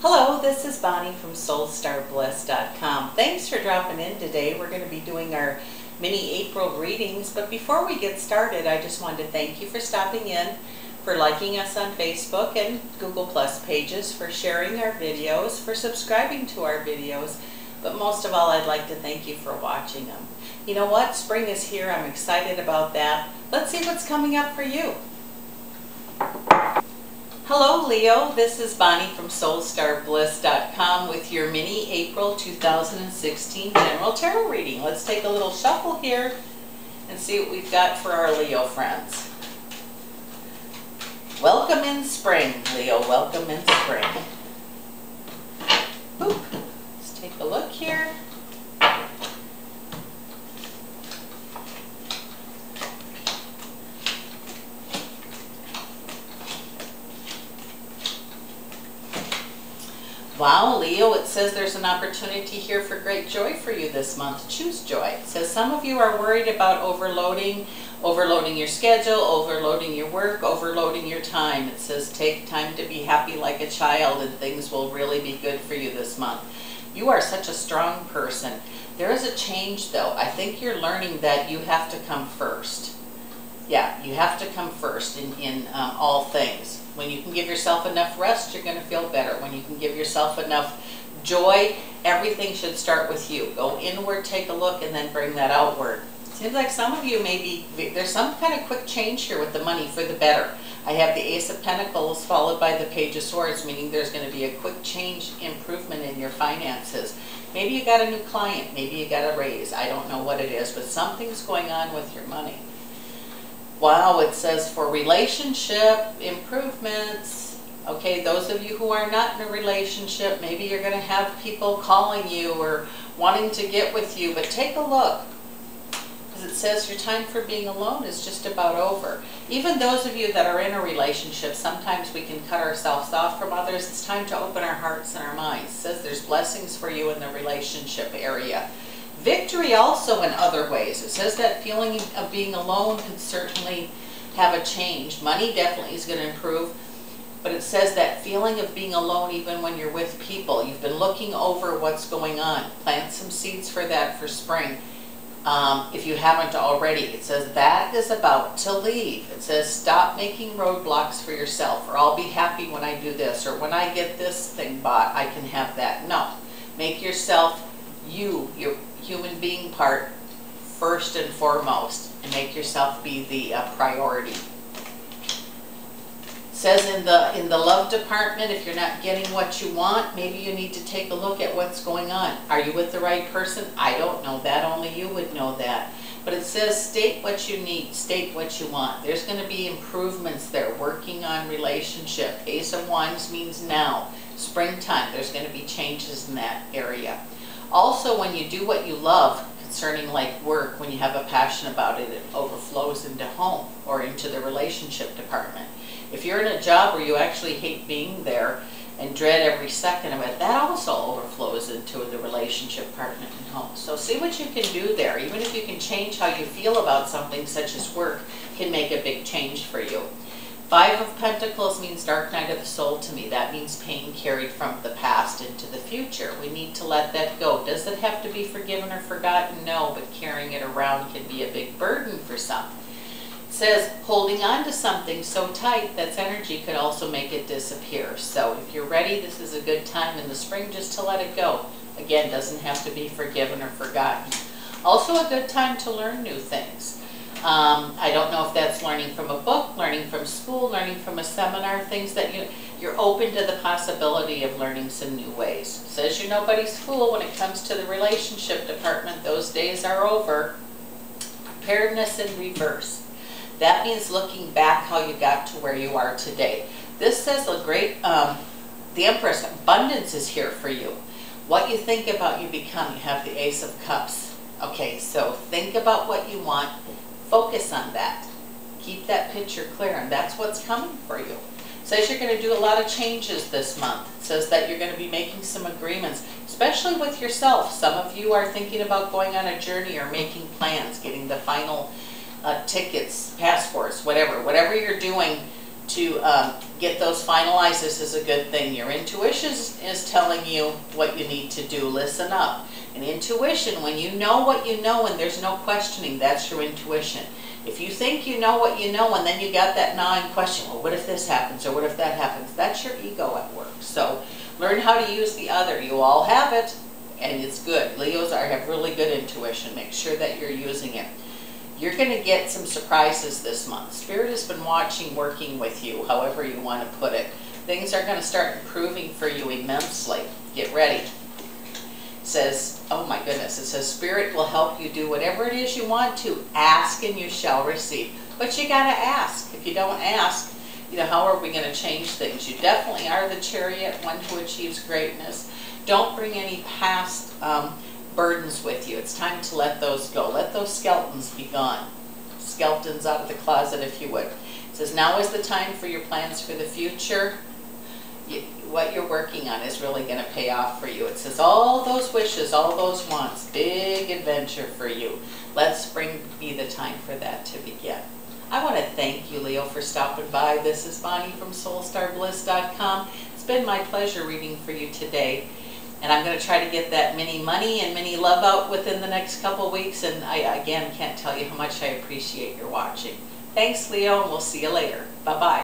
Hello, this is Bonnie from SoulStarBliss.com. Thanks for dropping in today. We're going to be doing our mini April readings, but before we get started, I just wanted to thank you for stopping in, for liking us on Facebook and Google Plus pages, for sharing our videos, for subscribing to our videos, but most of all, I'd like to thank you for watching them. You know what? Spring is here. I'm excited about that. Let's see what's coming up for you. Hello Leo, this is Bonnie from SoulStarBliss.com with your mini April 2016 General Tarot reading. Let's take a little shuffle here and see what we've got for our Leo friends. Welcome in spring, Leo, welcome in spring. Oop. Let's take a look here. Wow, Leo, it says there's an opportunity here for great joy for you this month. Choose joy. It says some of you are worried about overloading, overloading your schedule, overloading your work, overloading your time. It says take time to be happy like a child and things will really be good for you this month. You are such a strong person. There is a change though. I think you're learning that you have to come first. Yeah, you have to come first in, in um, all things. When you can give yourself enough rest, you're going to feel better. When you can give yourself enough joy, everything should start with you. Go inward, take a look, and then bring that outward. Seems like some of you maybe, there's some kind of quick change here with the money for the better. I have the Ace of Pentacles followed by the Page of Swords, meaning there's going to be a quick change, improvement in your finances. Maybe you got a new client, maybe you got a raise. I don't know what it is, but something's going on with your money. Wow, it says for relationship improvements. Okay, those of you who are not in a relationship, maybe you're going to have people calling you or wanting to get with you, but take a look. Because it says your time for being alone is just about over. Even those of you that are in a relationship, sometimes we can cut ourselves off from others. It's time to open our hearts and our minds. It says there's blessings for you in the relationship area. Victory also in other ways. It says that feeling of being alone can certainly have a change. Money definitely is going to improve, but it says that feeling of being alone even when you're with people. You've been looking over what's going on. Plant some seeds for that for spring. Um, if you haven't already, it says that is about to leave. It says stop making roadblocks for yourself, or I'll be happy when I do this, or when I get this thing bought, I can have that. No. Make yourself you, your human being part, first and foremost, and make yourself be the uh, priority. says in the in the love department, if you're not getting what you want, maybe you need to take a look at what's going on. Are you with the right person? I don't know that. Only you would know that. But it says state what you need, state what you want. There's going to be improvements there, working on relationship. Ace of Wands means now. Springtime, there's going to be changes in that area. Also, when you do what you love, concerning like work, when you have a passion about it, it overflows into home or into the relationship department. If you're in a job where you actually hate being there and dread every second of it, that also overflows into the relationship department and home. So see what you can do there. Even if you can change how you feel about something such as work, can make a big change for you. Five of Pentacles means dark night of the soul to me. That means pain carried from the past into the future. We need to let that go. Does it have to be forgiven or forgotten? No, but carrying it around can be a big burden for some. It says holding on to something so tight that's energy could also make it disappear. So if you're ready, this is a good time in the spring just to let it go. Again, doesn't have to be forgiven or forgotten. Also a good time to learn new things. Um, I don't know if that's learning from a book, learning from school, learning from a seminar, things that you, you're open to the possibility of learning some new ways. Says you're nobody's fool when it comes to the relationship department. Those days are over. Preparedness in reverse. That means looking back how you got to where you are today. This says a great, um, the Empress, abundance is here for you. What you think about you become, you have the Ace of Cups. Okay, so think about what you want Focus on that. Keep that picture clear, and that's what's coming for you. It says you're going to do a lot of changes this month. It says that you're going to be making some agreements, especially with yourself. Some of you are thinking about going on a journey or making plans, getting the final uh, tickets, passports, whatever. Whatever you're doing to um, get those finalized, this is a good thing. Your intuition is- telling you what you need to do. Listen up. And intuition, when you know what you know and there's no questioning, that's your intuition. If you think you know what you know and then you got that gnawing question, well, what if this happens or what if that happens? That's your ego at work. So learn how to use the other. You all have it and it's good. Leos are, have really good intuition. Make sure that you're using it. You're going to get some surprises this month. Spirit has been watching, working with you, however you want to put it. Things are going to start improving for you immensely. Get ready. It says, oh my goodness, it says Spirit will help you do whatever it is you want to. Ask and you shall receive. But you got to ask. If you don't ask, you know, how are we going to change things? You definitely are the chariot, one who achieves greatness. Don't bring any past um, burdens with you. It's time to let those go. Let those skeletons be gone. Skeletons out of the closet, if you would. It says, now is the time for your plans for the future. You, what you're working on is really going to pay off for you. It says, all those wishes, all those wants, big adventure for you. Let spring be the time for that to begin. I want to thank you, Leo, for stopping by. This is Bonnie from SoulStarBliss.com. It's been my pleasure reading for you today. And I'm going to try to get that mini money and mini love out within the next couple weeks. And I, again, can't tell you how much I appreciate your watching. Thanks, Leo, and we'll see you later. Bye-bye.